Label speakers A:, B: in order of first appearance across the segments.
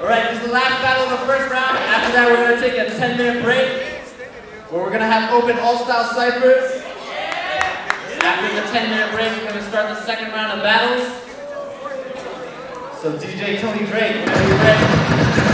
A: Alright, this is the last battle of the first round. After that, we're going to take a 10 minute break where we're going to have open all style ciphers. After the 10 minute break, we're going to start the second round of battles. So DJ Tony Drake, whenever you're ready.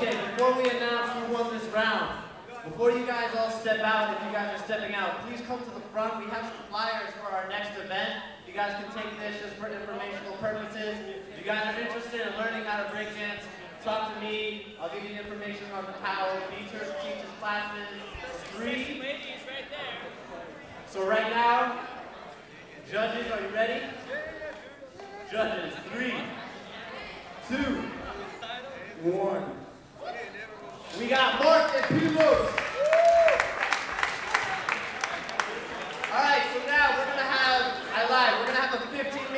A: Okay, before we announce who won this round, before you guys all step out, if you guys are stepping out, please come to the front. We have some flyers for our next event. You guys can take this just for informational purposes. If you guys are interested in learning how to break dance, talk to me. I'll give you the information on the power. B-Turf teaches classes free. So right now, judges, are you ready? Judges, three, two, one. We got Mark and P-Los.